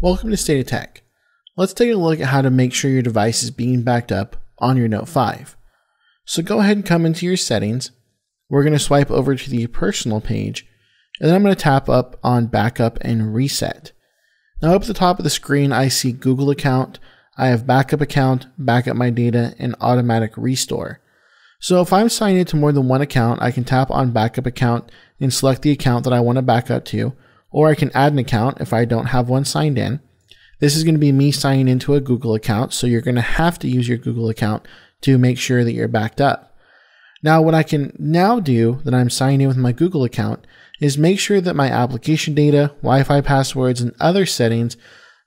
Welcome to State of Tech. Let's take a look at how to make sure your device is being backed up on your Note 5. So go ahead and come into your settings. We're going to swipe over to the personal page, and then I'm going to tap up on backup and reset. Now up at the top of the screen, I see Google account, I have backup account, backup my data, and automatic restore. So if I'm signed into more than one account, I can tap on backup account and select the account that I want to back up to, or I can add an account if I don't have one signed in. This is going to be me signing into a Google account, so you're going to have to use your Google account to make sure that you're backed up. Now, what I can now do that I'm signing in with my Google account is make sure that my application data, Wi Fi passwords, and other settings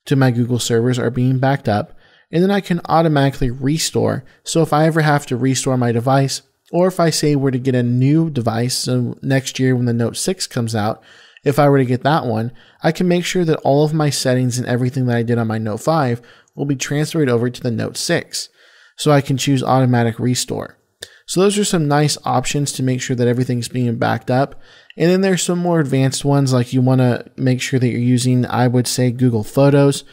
to my Google servers are being backed up, and then I can automatically restore. So if I ever have to restore my device, or if I say we're to get a new device, so next year when the Note 6 comes out, if I were to get that one, I can make sure that all of my settings and everything that I did on my Note 5 will be transferred over to the Note 6. So I can choose automatic restore. So those are some nice options to make sure that everything's being backed up. And then there's some more advanced ones like you want to make sure that you're using, I would say, Google Photos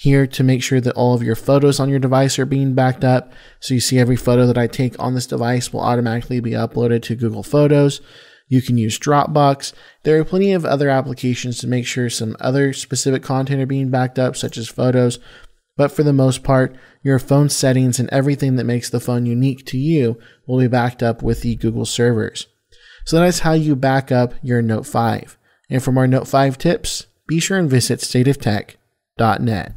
here to make sure that all of your photos on your device are being backed up. So you see every photo that I take on this device will automatically be uploaded to Google Photos. You can use Dropbox. There are plenty of other applications to make sure some other specific content are being backed up, such as photos. But for the most part, your phone settings and everything that makes the phone unique to you will be backed up with the Google servers. So that's how you back up your Note 5. And for more Note 5 tips, be sure and visit stateoftech.net.